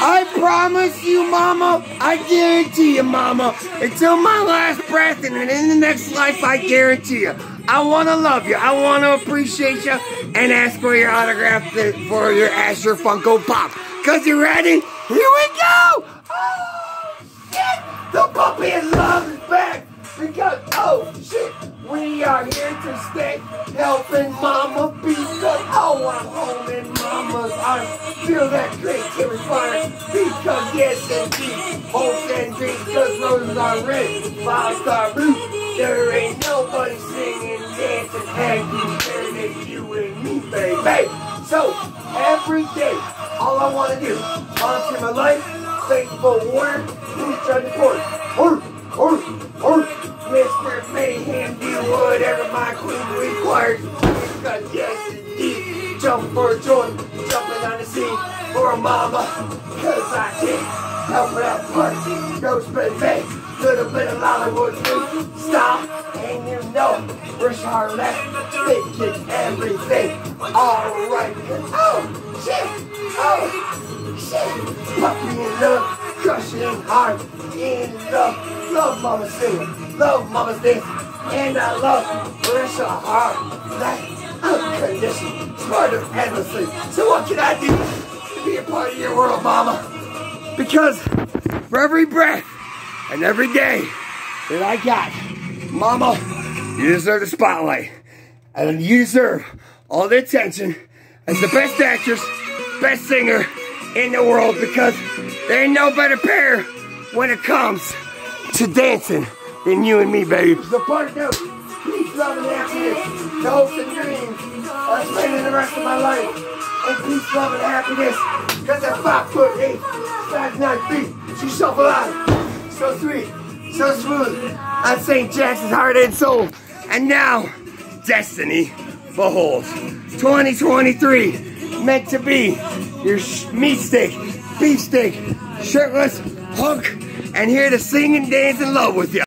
I promise you, Mama, I guarantee you, Mama, until my last breath and in the next life, I guarantee you, I want to love you, I want to appreciate you, and ask for your autograph for your Asher Funko Pop. Cause you ready? Here we go! Oh, shit! The puppy in love is back! Because, oh, shit! We are here to stay, helping Mama be good. Oh, I'm Feel that creativity fire. Because yes, indeed, hopes and dreams, cause roses are red, flowers are blue. There ain't nobody singing, dancing, acting better than you and me, baby. So, every day, all I want to do, volunteer my life, faithful warrior, who's trying to court. Or, or, or, Mr. Mayhem, do whatever my queen requires. Because yes, indeed, jump for joy, jumping on the scene for a mama. Cause I can't help out part. No spin back, little bit of Hollywood food. Stop, and you know, Richard left, thinking everything. Alright, oh, shit, oh, shit. Puppy in love, crushing hard, in love. Love Mama singing, love Mama's dancing, and I love Mehwish Hayat. That unconditional, smart of endlessly. So what can I do to be a part of your world, Mama? Because for every breath and every day that I got, Mama, you deserve the spotlight. And you deserve all the attention as the best actress, best singer in the world because there ain't no better pair when it comes to dancing than you and me, baby. The part two, peace, love, and happiness, the the rest of my life in peace, love, and happiness. Cause at five foot eight, size nine feet, she's so alive, so sweet, so smooth on St. Jackson's heart and soul. And now, destiny beholds 2023 meant to be your meat steak, beef steak, shirtless hunk and here to sing and dance in love with you.